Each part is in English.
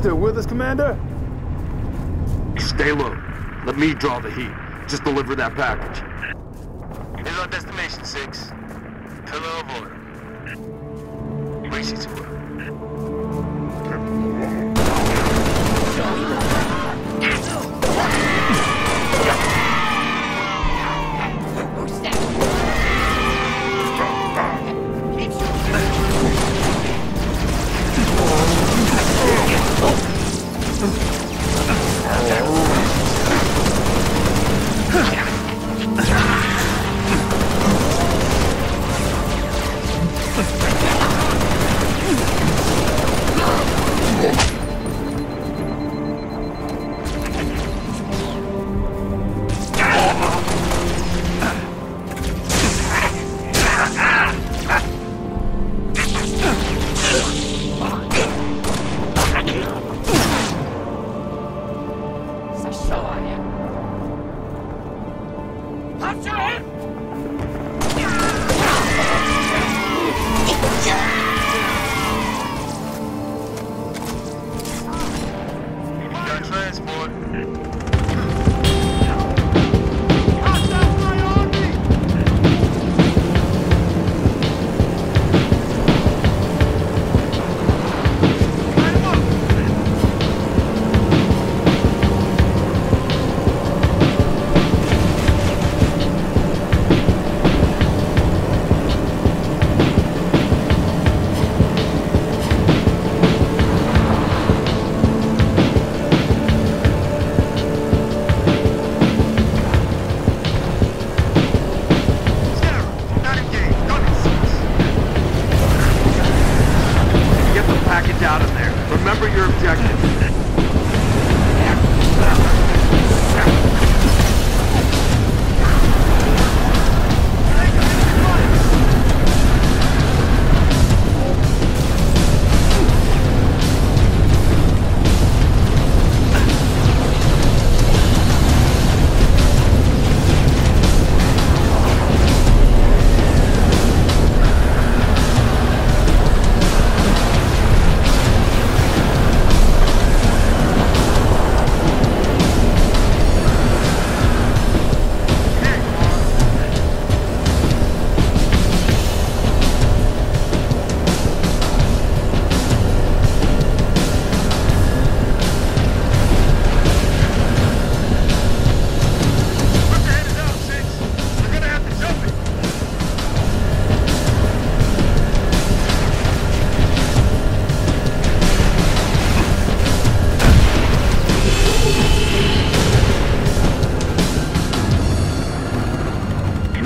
Still with us, Commander? Stay low. Let me draw the heat. Just deliver that package. Here's our destination, Six. Pillar of Autumn. Brace you to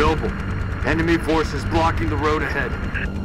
Noble. Enemy forces blocking the road ahead.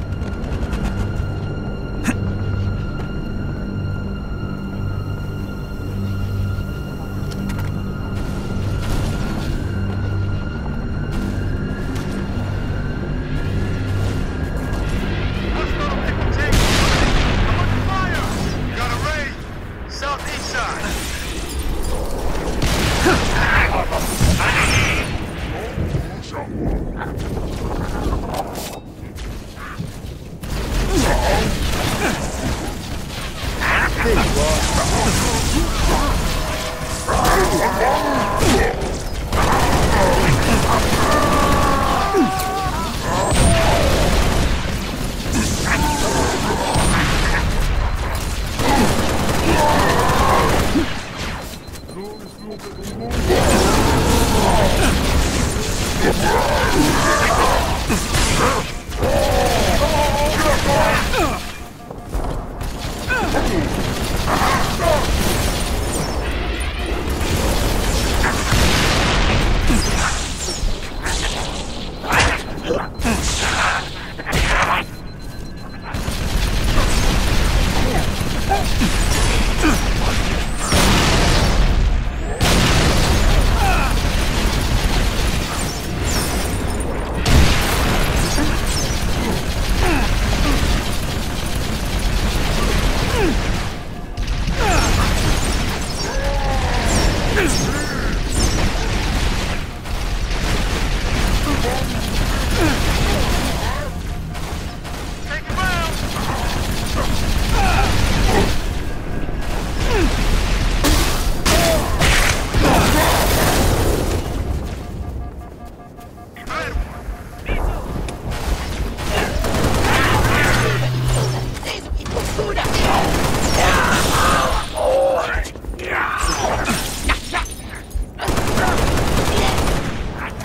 Yeah.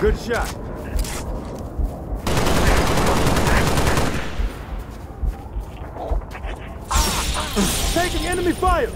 Good shot. Taking enemy fire!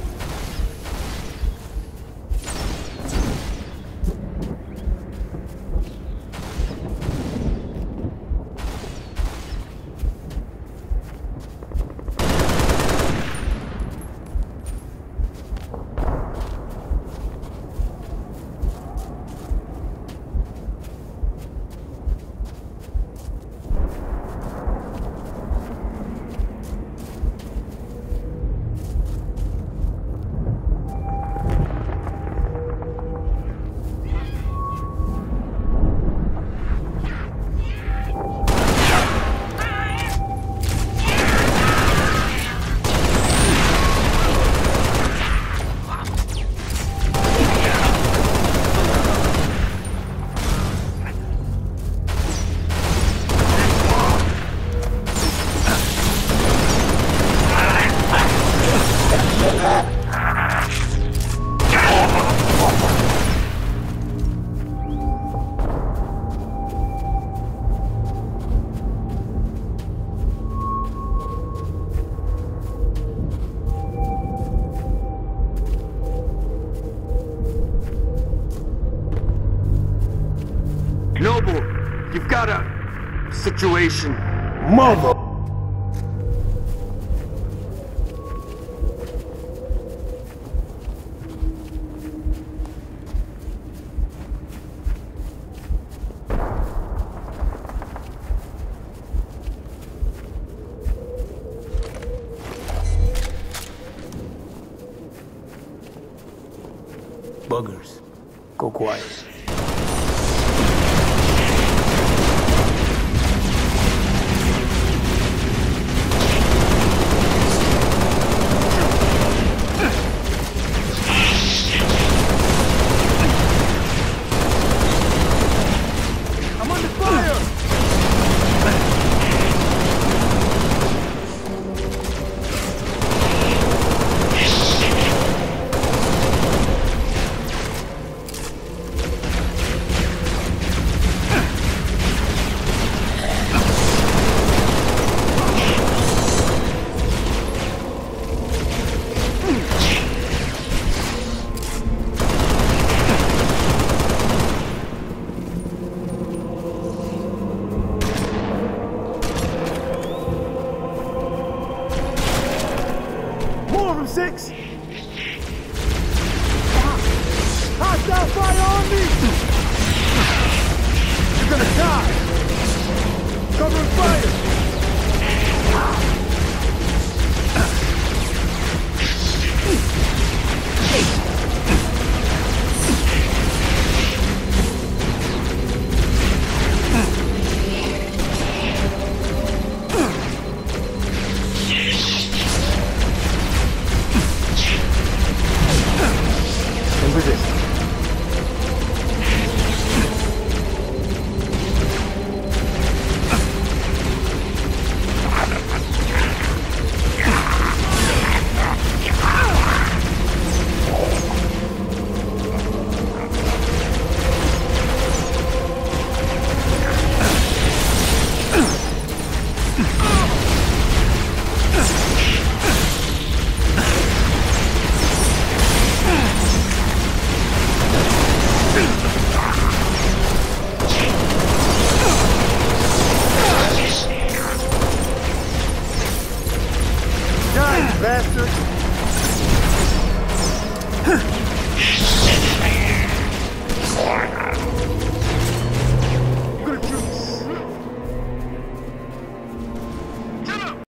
Situation. Mother! Buggers. Go quiet. Six! Hostile fire on me! You're gonna die! Covering fire!